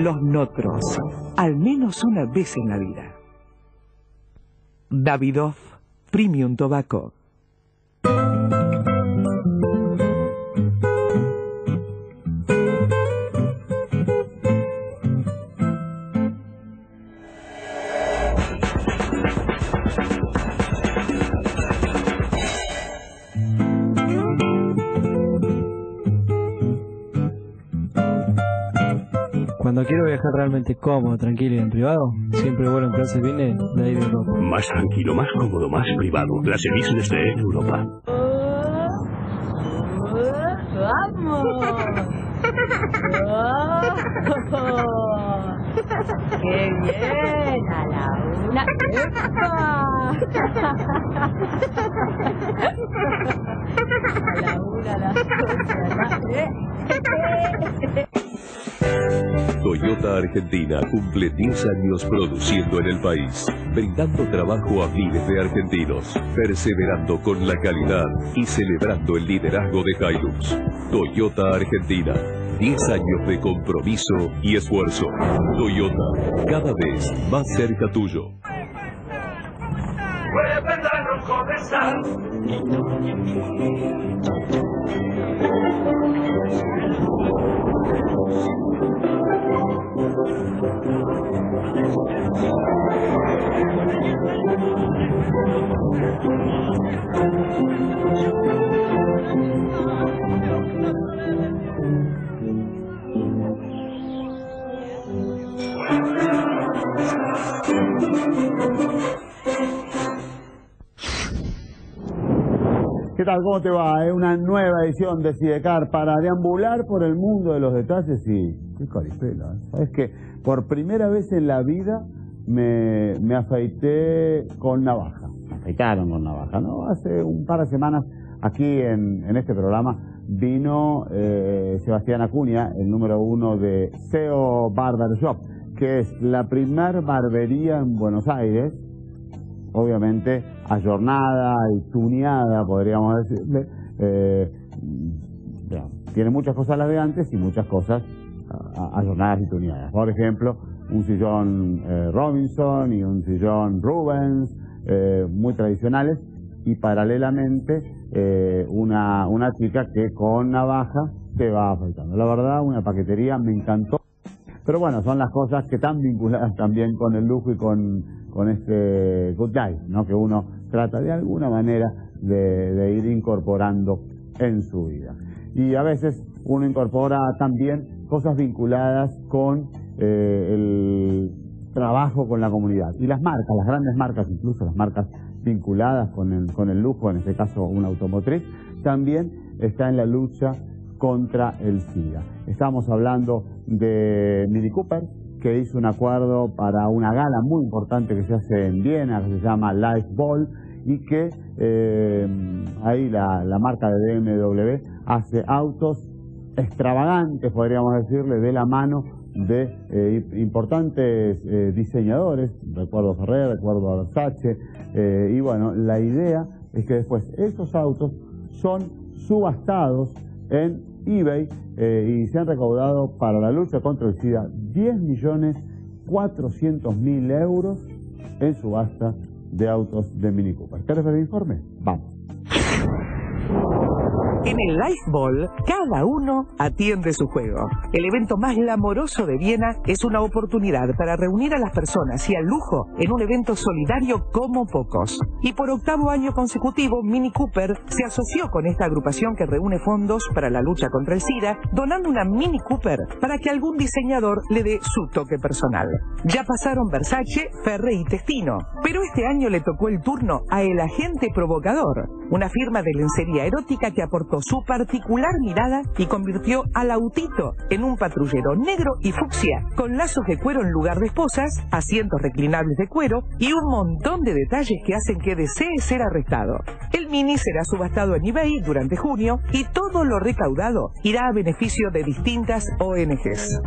Los Notros, al menos una vez en la vida. Davidoff Premium Tobacco. Cuando quiero viajar realmente cómodo, tranquilo y en privado, siempre vuelo en clase business de Air Europa. Más tranquilo, más cómodo, más privado. Clase business de Europa. ¡Vamos! ¡Oh! ¡Qué bien! ¡A la una! ¡Epa! A la una, a las dos, a la... ¡Eh! Toyota Argentina cumple 10 años produciendo en el país, brindando trabajo a miles de argentinos, perseverando con la calidad y celebrando el liderazgo de Hilux. Toyota Argentina, 10 años de compromiso y esfuerzo. Toyota, cada vez más cerca tuyo. ¿Qué tal? ¿Cómo te va? Es una nueva edición de Sidecar para deambular por el mundo de los detalles y... ¡Qué caripela! ¿Sabes que Por primera vez en la vida me, me afeité con navaja. Me afeitaron con navaja, ¿no? Hace un par de semanas aquí en, en este programa vino eh, Sebastián Acuña, el número uno de SEO Barber Shop, que es la primer barbería en Buenos Aires obviamente ayornada y tuneada, podríamos decirle. Eh, tiene muchas cosas las de antes y muchas cosas ayornadas y tuneadas. Por ejemplo, un sillón eh, Robinson y un sillón Rubens, eh, muy tradicionales, y paralelamente eh, una, una chica que con navaja se va afeitando. La verdad, una paquetería, me encantó. Pero bueno, son las cosas que están vinculadas también con el lujo y con, con este good life, ¿no? Que uno trata de alguna manera de, de ir incorporando en su vida. Y a veces uno incorpora también cosas vinculadas con eh, el trabajo con la comunidad. Y las marcas, las grandes marcas, incluso las marcas vinculadas con el, con el lujo, en este caso una automotriz, también está en la lucha contra el SIDA. Estamos hablando de Mini Cooper, que hizo un acuerdo para una gala muy importante que se hace en Viena, que se llama Life Ball, y que eh, ahí la, la marca de BMW hace autos extravagantes, podríamos decirle, de la mano de eh, importantes eh, diseñadores, recuerdo Ferrer, recuerdo Versace, eh, y bueno, la idea es que después esos autos son subastados en eBay eh, y se han recaudado para la lucha contra el SIDA 10 millones 400 mil euros en subasta de autos de Mini Cooper. ¿Quieres ver el informe? Vamos. En el Life Ball, cada uno atiende su juego. El evento más glamoroso de Viena es una oportunidad para reunir a las personas y al lujo en un evento solidario como pocos. Y por octavo año consecutivo, Mini Cooper se asoció con esta agrupación que reúne fondos para la lucha contra el SIDA, donando una Mini Cooper para que algún diseñador le dé su toque personal. Ya pasaron Versace, Ferre y Testino, pero este año le tocó el turno a El Agente Provocador, una firma de lencería erótica que aportó su particular mirada y convirtió al autito en un patrullero negro y fucsia, con lazos de cuero en lugar de esposas, asientos reclinables de cuero y un montón de detalles que hacen que desee ser arrestado. El Mini será subastado en eBay durante junio y todo lo recaudado irá a beneficio de distintas ONGs.